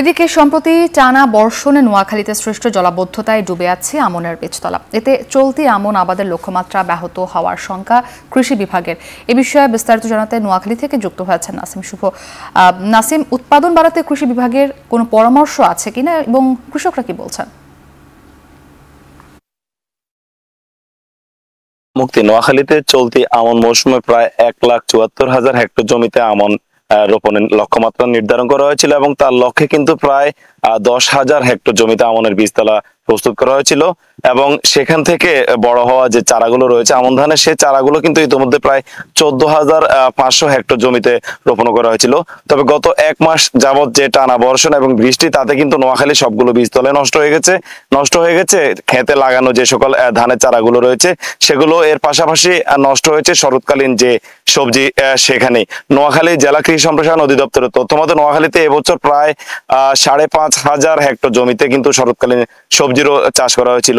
এদিকে সম্প্রতি টানা বর্ষণে নোয়াখালীতে সৃষ্ট জলাবদ্ধতায় ডুবে আছে আমনের বীজতলা। এতে চলতি আমন আবাদের লক্ষ্যমাত্রা ব্যাহত হওয়ার শঙ্কা কৃষি বিভাগের। এ বিষয়ে বিস্তারিত জানাতে নোয়াখালী থেকে যুক্ত হয়েছেন নাসিম শুভ। নাসিম, উৎপাদন বাড়াতে কৃষি বিভাগের কোনো পরামর্শ আছে কিনা এবং কৃষকরা কি বলছেন? মুক্তি, নোয়াখালীতে চলতি আমন মৌসুমে প্রায় এক লাখ চুয়াত্তর হাজার হেক্টর জমিতে আমন রোপণের লক্ষ্যমাত্রা নির্ধারণ করা হয়েছিল এবং তার লক্ষ্যে কিন্তু প্রায় দশ হাজার হেক্টর জমিতে আমনের বীজতলা প্রস্তুত করা হয়েছিল। এবং সেখান থেকে বড় হওয়া যে চারাগুলো রয়েছে, আমন ধানের সেই চারাগুলো কিন্তু ইতিমধ্যে প্রায় চোদ্দ হাজার পাঁচশো হেক্টর জমিতে রোপণ করা হয়েছিল। তবে গত এক মাস যাবত যে টানা বর্ষণ এবং বৃষ্টি, তাতে কিন্তু নোয়াখালী সবগুলো বীজতলে নষ্ট হয়ে গেছে। নষ্ট হয়ে গেছে, খেতে লাগানো যে সকল ধানের চারাগুলো রয়েছে, সেগুলো এর পাশাপাশি নষ্ট হয়েছে শরৎকালীন যে সবজি সেখানে। নোয়াখালী জেলা কৃষি সম্প্রসারণ অধিদপ্তরের তথ্য মতে, নোয়াখালীতে এবছর প্রায় সাড়ে পাঁচ হাজার হেক্টর জমিতে কিন্তু শরৎকালীন সবজিরও চাষ করা হয়েছিল।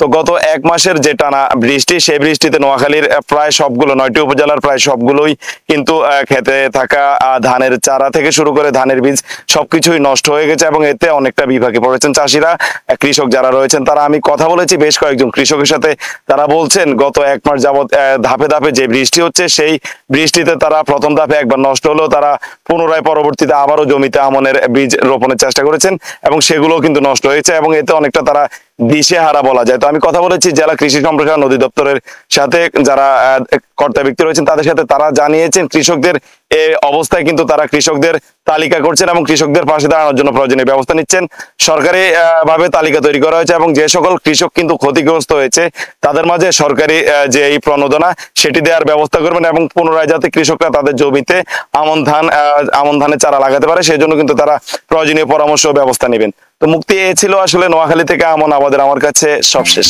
তো গত এক মাসের যে টানা বৃষ্টি সেই বৃষ্টিতে নোয়াখালীর প্রায় সবগুলো নয়টি উপজেলার প্রায় সবগুলোই কিন্তু খেতে থাকা ধানের চারা থেকে শুরু করে ধানের বীজ সবকিছুই নষ্ট হয়ে গেছে এবং এতে অনেকটা বিভাগে পড়েছেন চাষিরা। কৃষক যারা রয়েছেন তারা আমি কথা বলেছি বেশ কয়েকজন কৃষকের সাথে তারা বলছেন গত এক মাস আহ, ধাপে ধাপে যে বৃষ্টি হচ্ছে সেই বৃষ্টিতে তারা প্রথম ধাপে একবার নষ্ট হলেও তারা পুনরায় পরবর্তীতে আবারও জমিতে আমনের বীজ রোপণের চেষ্টা করেছেন এবং সেগুলো কিন্তু নষ্ট হয়েছে এবং এতে অনেকটা তারা দিশেহারা বলা যায়। তো আমি কথা বলেছি জেলা কৃষি সম্প্রসারণ অধিদপ্তরের সাথে, যারা কর্তা ব্যক্তি রয়েছেন তাদের সাথে, তারা জানিয়েছেন কৃষকদের এ অবস্থায় কিন্তু তারা কৃষকদের তালিকা করছেন এবং কৃষকদের পাশে দাঁড়ানোর জন্য প্রয়োজনীয় ব্যবস্থা নিচ্ছেন। সরকারি ভাবে তালিকা তৈরি করা হয়েছে এবং যে সকল কৃষক কিন্তু ক্ষতিগ্রস্ত হয়েছে, তাদের মাঝে সরকারি যে এই প্রণোদনা, সেটি দেওয়ার ব্যবস্থা করবেন এবং পুনরায় যাতে কৃষকরা তাদের জমিতে আমন ধান আমন ধানের চারা লাগাতে পারে সেই জন্য কিন্তু তারা প্রয়োজনীয় পরামর্শ ব্যবস্থা নেবেন। তো মুক্তি এ ছিল আসলে নোয়াখালী থেকে আমন, আমাদের আমার কাছে সবশেষ।